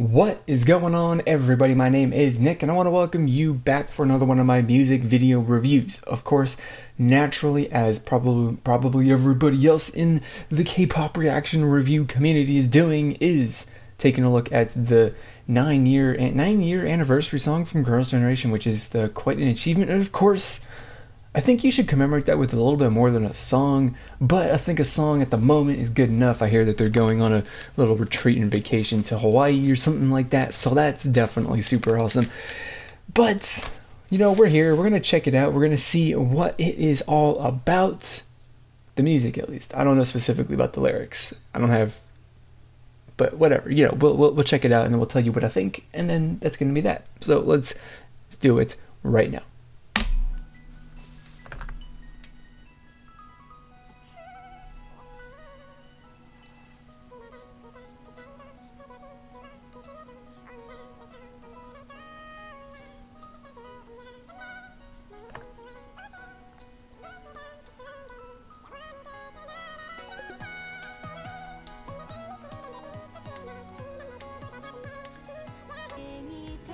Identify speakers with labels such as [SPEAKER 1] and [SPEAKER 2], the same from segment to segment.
[SPEAKER 1] What is going on, everybody? My name is Nick, and I want to welcome you back for another one of my music video reviews. Of course, naturally, as probably probably everybody else in the K-pop reaction review community is doing, is taking a look at the nine year nine year anniversary song from Girls' Generation, which is uh, quite an achievement. And of course, I think you should commemorate that with a little bit more than a song, but I think a song at the moment is good enough. I hear that they're going on a little retreat and vacation to Hawaii or something like that, so that's definitely super awesome. But, you know, we're here, we're to check it out, we're to see what it is all about. The music, at least. I don't know specifically about the lyrics. I don't have. But whatever, you know, we'll, we'll, we'll check it out and then we'll tell you what I think, and then that's to be that. So let's do it right now.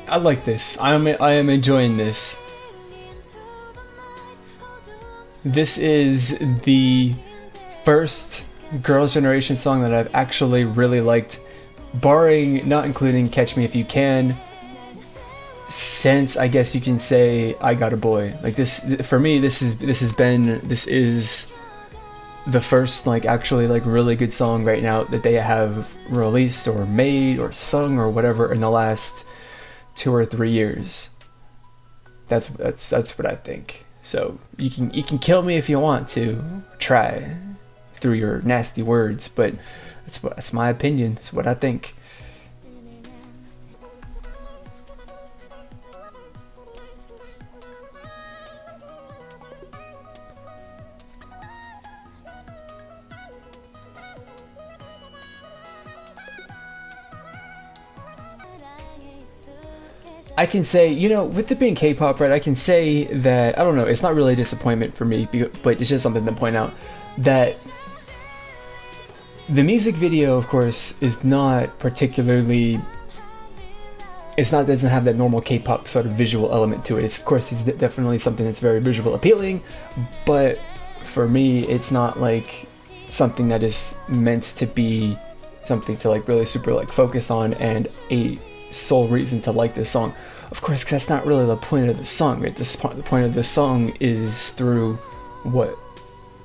[SPEAKER 1] I like this. I am I am enjoying this. This is the first Girls' Generation song that I've actually really liked, barring not including Catch Me If You Can. Since I guess you can say I Got a Boy. Like this for me this is this has been this is the first like actually like really good song right now that they have released or made or sung or whatever in the last two or three years. That's that's that's what I think. So you can you can kill me if you want to try through your nasty words, but that's that's my opinion. It's what I think. I can say, you know, with it being K-pop, right? I can say that I don't know. It's not really a disappointment for me, but it's just something to point out that the music video, of course, is not particularly. It's not doesn't have that normal K-pop sort of visual element to it. It's of course it's definitely something that's very visual appealing, but for me, it's not like something that is meant to be something to like really super like focus on and a sole reason to like this song. Of course, because that's not really the point of the song, right? This point, the point of the song is through what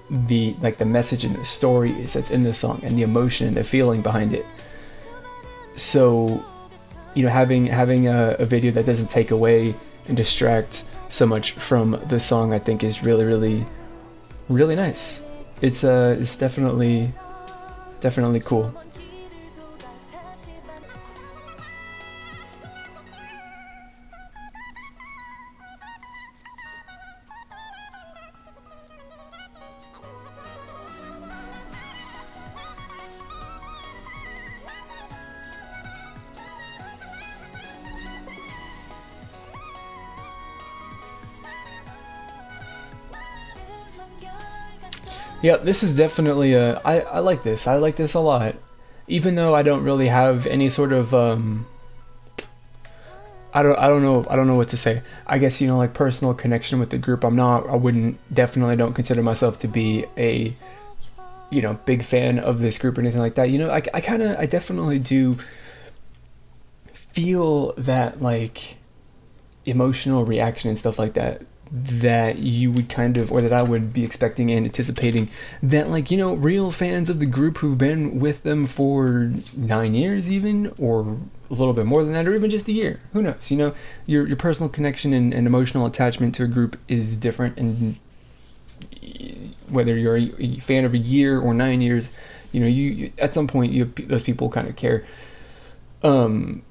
[SPEAKER 1] the like the message and the story is that's in the song and the emotion and the feeling behind it. So, you know, having having a, a video that doesn't take away and distract so much from the song, I think is really, really, really nice. It's uh, it's definitely, definitely cool. Yeah, this is definitely a. I, I like this. I like this a lot. Even though I don't really have any sort of. Um, I don't, I don't know I don't know what to say. I guess you know like personal connection with the group. I'm not I wouldn't definitely don't consider myself to be a you know big fan of this group or anything like that. You know I, I kind of I definitely do feel that like emotional reaction and stuff like that that you would kind of or that I would be expecting and anticipating that like you know real fans of the group who've been with them for 9 years even or a little bit more than that or even just a year who knows you know? Your your personal connection and, and emotional attachment to a group is different and whether you're a fan of a year or 9 years you know you, you at some point you those people kind of care um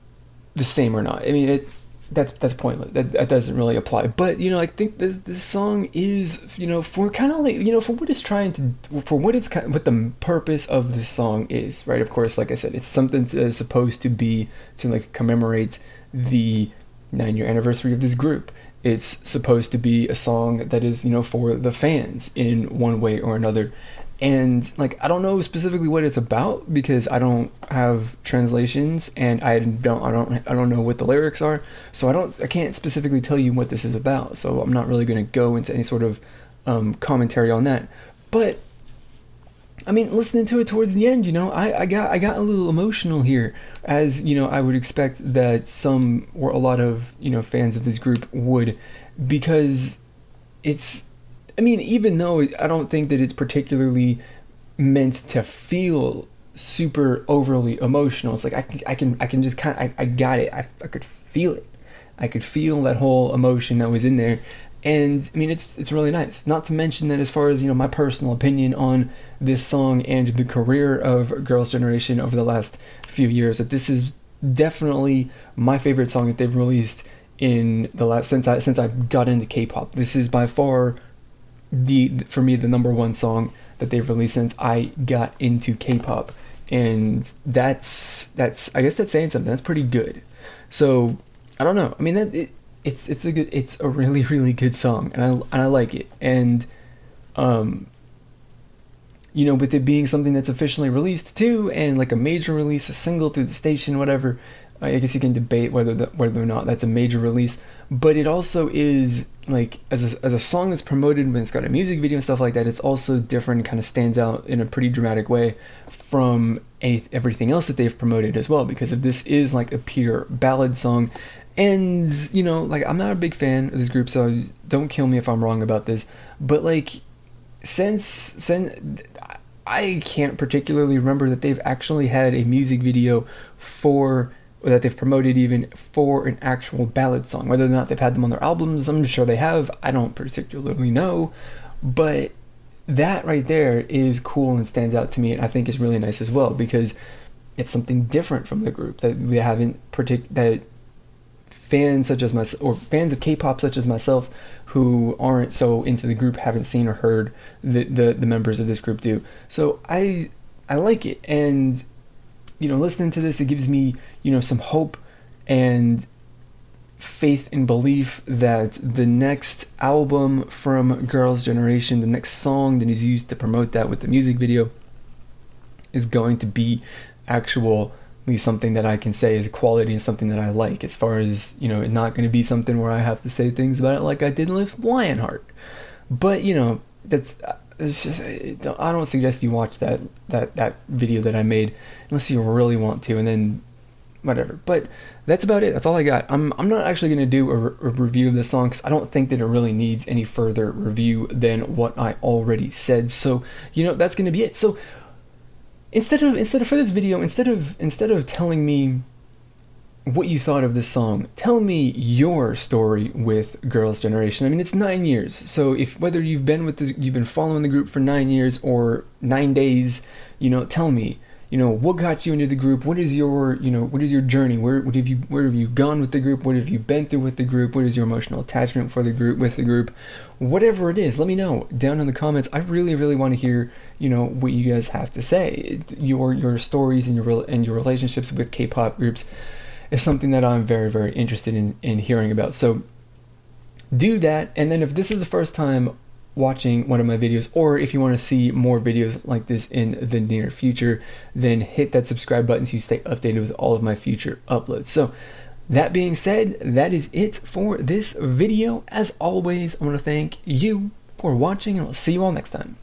[SPEAKER 1] the same or not. I mean it that's that's pointless. That, that doesn't really apply. But you know, I think this this song is you know for kind of like you know for what it's trying to for what it's kind what the purpose of the song is, right? Of course, like I said, it's something that is supposed to be to like commemorate the nine year anniversary of this group. It's supposed to be a song that is you know for the fans in one way or another, and like I don't know specifically what it's about because I don't have translations and I don't I don't I don't know what the lyrics are. So I don't I can't specifically tell you what this is about. So I'm not really going to go into any sort of um, commentary on that. But I mean listening to it towards the end you know I, I got I got a little emotional here. As you know I would expect that some or a lot of you know fans of this group would because it's I mean, even though I don't think that it's particularly meant to feel super overly emotional, it's like I can, I can, I can just kind of, I, I got it. I, I could feel it. I could feel that whole emotion that was in there. And I mean, it's it's really nice. Not to mention that, as far as you know, my personal opinion on this song and the career of Girls' Generation over the last few years, that this is definitely my favorite song that they've released in the last since I since I got into K-pop. This is by far the for me the number one song that they've released since I got into K-pop, and that's that's I guess that's saying something. That's pretty good. So I don't know. I mean, that, it, it's it's a good it's a really really good song, and I and I like it. And um, you know, with it being something that's officially released too, and like a major release, a single through the station, whatever. I guess you can debate whether the, whether or not that's a major release, but it also is like as a, as a song that's promoted when it's got a music video and stuff like that. It's also different, kind of stands out in a pretty dramatic way from any, everything else that they've promoted as well. Because if this is like a pure ballad song, and you know, like I'm not a big fan of this group, so don't kill me if I'm wrong about this, but like since since I can't particularly remember that they've actually had a music video for or that they've promoted even for an actual ballad song. Whether or not they've had them on their albums, I'm sure they have. I don't particularly know, but that right there is cool and stands out to me, and I think is really nice as well because it's something different from the group that we haven't partic- that fans such as myself or fans of K-pop such as myself who aren't so into the group haven't seen or heard the, the the members of this group do. So I I like it and you know, listening to this, it gives me, you know, some hope and faith and belief that the next album from Girls' Generation, the next song that is used to promote that with the music video, is going to be actually something that I can say is quality and something that I like. As far as you know, not going to be something where I have to say things about it like I did with Lionheart. But you know, that's it's just I don't suggest you watch that that that video that I made unless you really want to, and then whatever. But that's about it. That's all I got. I'm I'm not actually gonna do a, re- a review of this song because I don't think that it really needs any further review than what I already said. So you know that's gonna be it. So instead of instead of for this video, instead of instead of telling me what you thought of this song. Tell me your story with Girls' Generation. I mean, it's nine years, so if whether you've been with the, you've been following the group for nine years or nine days, you know, tell me, you know, what got you into the group? What is your, you know, what is your journey? Where, what have you, where have you gone with the group? What have you been through with the group? What is your emotional attachment for the group with the group? Whatever it is, let me know down in the comments. I really, really want to hear, you know, what you guys have to say, your your stories and your and your relationships with K-pop groups is something that I'm very, very interested in, in hearing about. So do that. And then if this is the first time watching one of my videos, or if you want to see more videos like this in the near future, then hit that subscribe button so you stay updated with all of my future uploads. So that being said, that is it for this video. As always, I want to thank you for watching and I'll see you all next time.